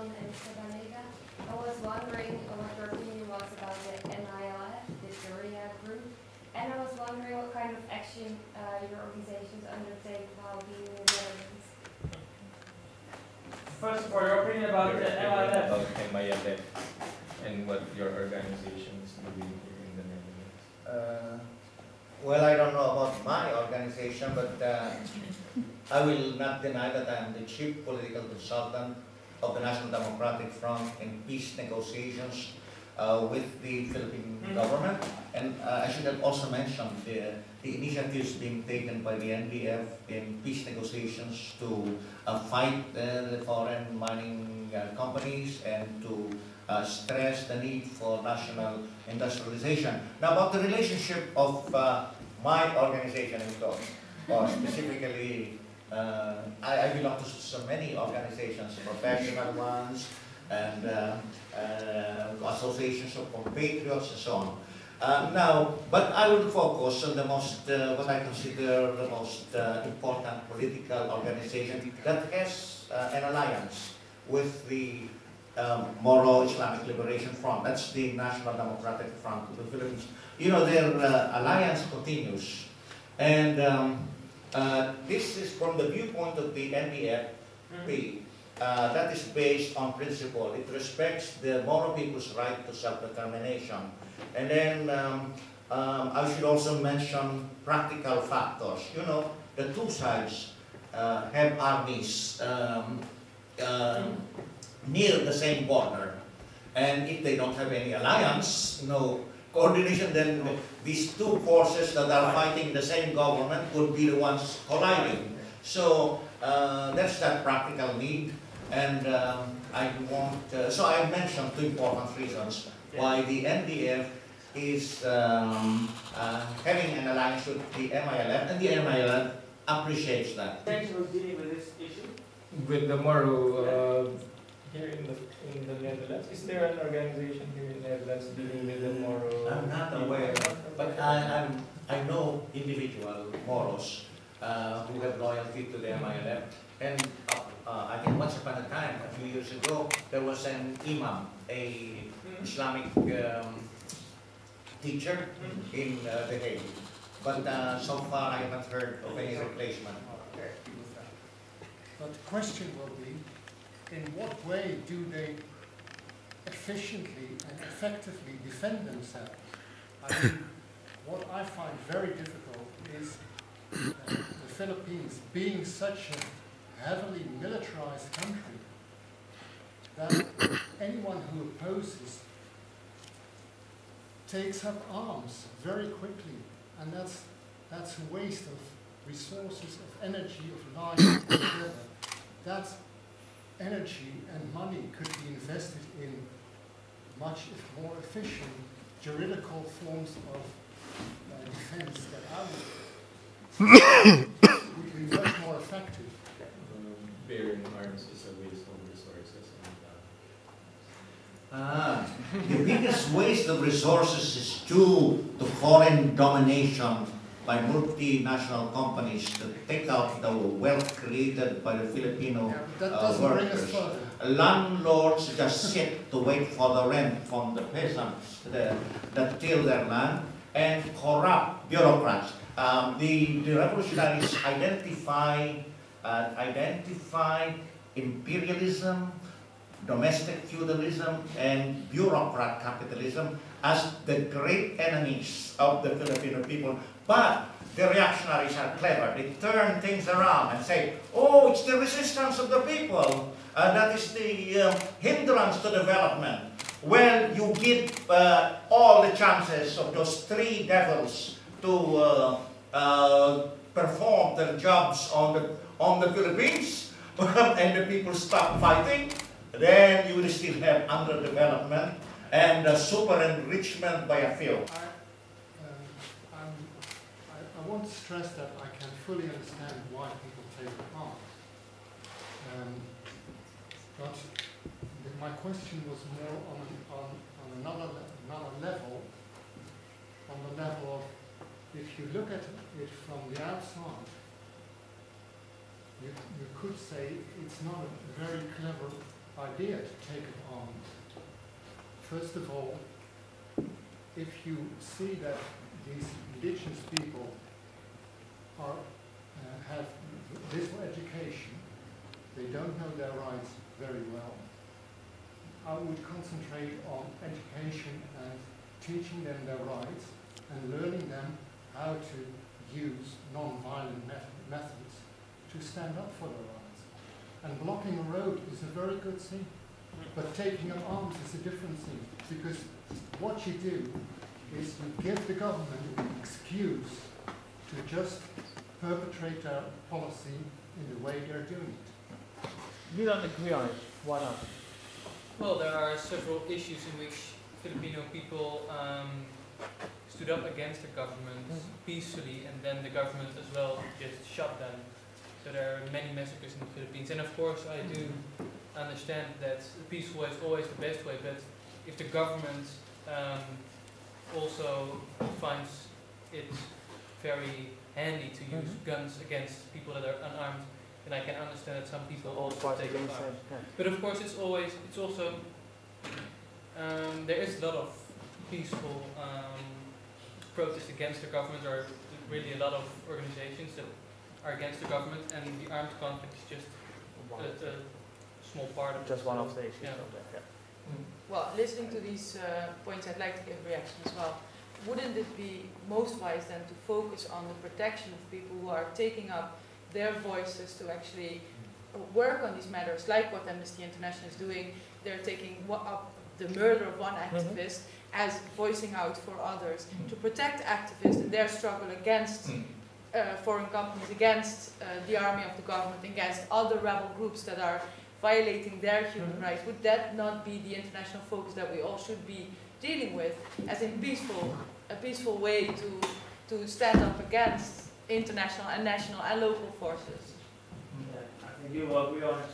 Simon and Sabanega. I was wondering what your opinion was about the MILF, the Sharia group, and I was wondering what kind of action uh, your organizations undertake while being in the Netherlands. First of all, your opinion about Your the opinion MLF. About MILF and what your organization is doing in the Netherlands. Uh, Well, I don't know about my organization, but uh, I will not deny that I am the chief political consultant of the National Democratic Front in peace negotiations uh, with the Philippine Mhm. government. And uh, I should have also mentioned the, the initiatives being taken by the NDF in peace negotiations to uh, fight the foreign mining uh, companies and to uh, stress the need for national industrialization. Now, about the relationship of uh, my organization in or specifically, uh, I, I belong to so many organizations, professional ones, and uh, uh, associations of compatriots and so on. Uh, now, but I will focus on the most, uh, what I consider the most uh, important political organization that has an alliance with the um, Moro Islamic Liberation Front. That's the National Democratic Front of the Philippines. You know, their alliance continues. And um, uh, this is from the viewpoint of the NDFP. Uh, that is based on principle. It respects the Moro people's right to self-determination. And then um, um, I should also mention practical factors. You know, the two sides uh, have armies um, uh, near the same border. And if they don't have any alliance, no coordination, then these two forces that are fighting the same government could be the ones colliding. So uh, that's that practical need. And um, I want, uh, so I mentioned two important reasons why the NDF is um, uh, having an alliance with the MILF, and the MILF appreciates that. Thanks for dealing with this issue. With the Moro, uh, here in the, in the Netherlands, is there an organization here in the Netherlands dealing with the Moro? I'm not aware, but I, I'm, I know individual Moros uh, who have loyalty to the MILF. And uh, uh, I think once upon a time, a few years ago, there was an imam, a Islamic um, teacher in uh, The Hague. But uh, so far, I haven't heard of any replacement. But the question will be, in what way do they efficiently and effectively defend themselves? I mean, what I find very difficult is uh, the Philippines being such a heavily militarized country that anyone who opposes takes up arms very quickly, and that's that's a waste of resources, of energy, of life together. That energy and money could be invested in much more efficient juridical forms of uh, defense that are would, would be much more effective. Bearing arms waste of resources Ah, the biggest waste of resources is due to foreign domination by multinational companies to take out the wealth created by the Filipino Yeah, uh, doesn't bring us workers. Landlords just sit to wait for the rent from the peasants that, that till their land and corrupt bureaucrats. Um, the, the revolutionaries identify, uh, identify imperialism, domestic feudalism, and bureaucrat capitalism as the great enemies of the Filipino people. But the reactionaries are clever. They turn things around and say, oh, it's the resistance of the people. Uh, that is the uh, hindrance to development. Well, you give uh, all the chances of those three devils to uh, uh, perform their jobs on the, on the Philippines, and the people stop fighting, then you will still have underdevelopment and uh, super enrichment by a few. I, I'm, I, I want to stress that I can fully understand why people take part. Um, but my question was more on, on, on another, another level, on the level of if you look at it from the outside, you, you could say it's not a very clever idea to take up arms. First of all, if you see that these indigenous people are, uh, have little education, they don't know their rights very well, I would concentrate on education and teaching them their rights and learning them how to use non-violent met- methods to stand up for their rights. And blocking a road is a very good thing, but taking up arms is a different thing, because what you do is you give the government an excuse to just perpetrate their policy in the way they're doing it. You don't agree on it. Why not? Well, there are several issues in which Filipino people um, stood up against the government peacefully, and then the government as well just shot them. So there are many massacres in the Philippines, and of course I do understand that peaceful way is always the best way. But if the government um, also finds it very handy to use Mhm. guns against people that are unarmed, then I can understand that some people all also take up arms. Yeah. But of course, it's always, it's also, um, there is a lot of peaceful um, protest against the government, or really a lot of organizations that are against the government, and the armed conflict is just a, the- a small part of it. Just one of the issues Yeah. of that. Yeah. Well, listening to these uh, points, I'd like to give a reaction as well. Wouldn't it be most wise then to focus on the protection of people who are taking up their voices to actually work on these matters, like what Amnesty International is doing? They're taking up the murder of one activist as voicing out for others to protect activists in their struggle against uh, foreign companies, against uh, the army of the government, against other rebel groups that are violating their human Mhm. rights. Would that not be the international focus that we all should be dealing with, as in peaceful, a peaceful way to to stand up against international and national and local forces? Yeah, I think you will agree on it.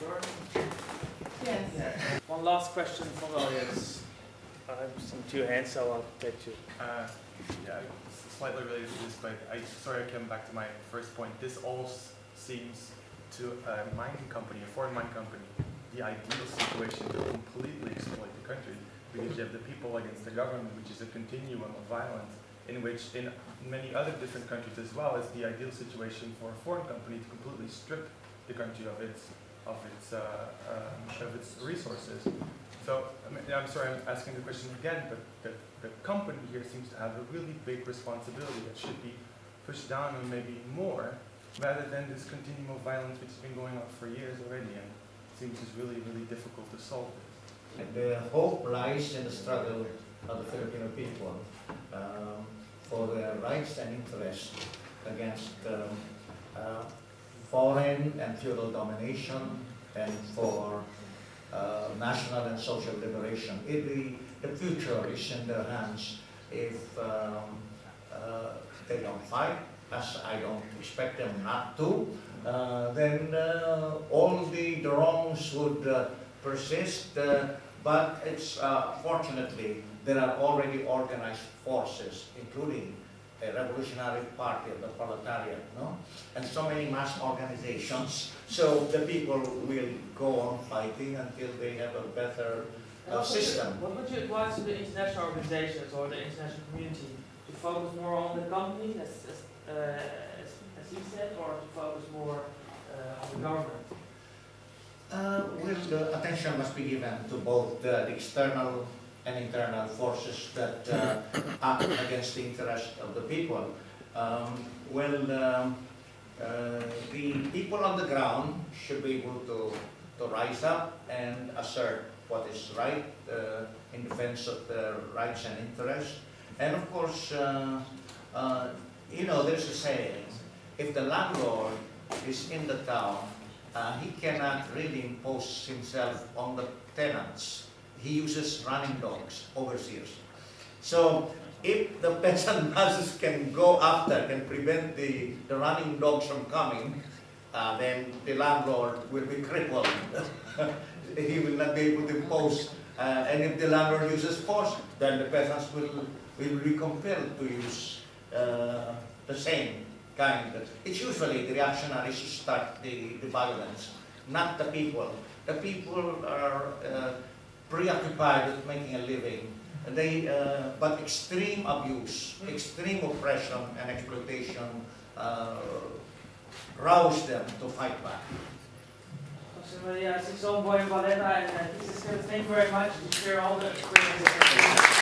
Sure. Yes. One last question from the audience. I have some two hands, so I'll take you. Uh, yeah, slightly related to this, but I sorry I came back to my first point. This all s- seems to a mining company, a foreign mining company, the ideal situation to completely exploit the country because you have the people against the government, which is a continuum of violence, in which in many other different countries as well, is the ideal situation for a foreign company to completely strip the country of its of its uh, um, of its resources. So I mean, I'm sorry, I'm asking the question again, but the, the company here seems to have a really big responsibility that should be pushed down and maybe more, rather than this continuum of violence which has been going on for years already and seems just really, really difficult to solve. And the hope lies in the struggle of the Filipino people um, for their rights and interests against um, uh, foreign and feudal domination and for uh, national and social liberation. It, the, the future is in their hands if um, uh, they don't fight, as I don't expect them not to, uh, then uh, all the, the wrongs would uh, persist. Uh, but it's uh, fortunately there are already organized forces, including a revolutionary party of the proletariat, no, and so many mass organizations. So the people will go on fighting until they have a better uh, what would you- system. What would you advise to the international organizations or the international community to focus more on the companies, as, as, uh, as, as he said, or to focus more uh, on the government? Uh, well, the attention must be given to both the external and internal forces that uh, act against the interest of the people. Um, well, um, uh, the people on the ground should be able to, to rise up and assert what is right uh, in defense of their rights and interests. And of course, uh, uh, you know, there's a saying, if the landlord is in the town, uh, he cannot really impose himself on the tenants. He uses running dogs, overseers. So if the peasant masses can go after, can prevent the, the running dogs from coming, uh, then the landlord will be crippled. he will not be able to impose. Uh, and if the landlord uses force, then the peasants will, will be compelled to use uh, the same kind. It's usually the reactionaries start the, the violence not the people. The people are uh, preoccupied with making a living. They, uh, but extreme abuse, extreme oppression and exploitation uh, rouse them to fight back. José María Sison, Boy Valeta, and uh, thank you very much to share all the experiences.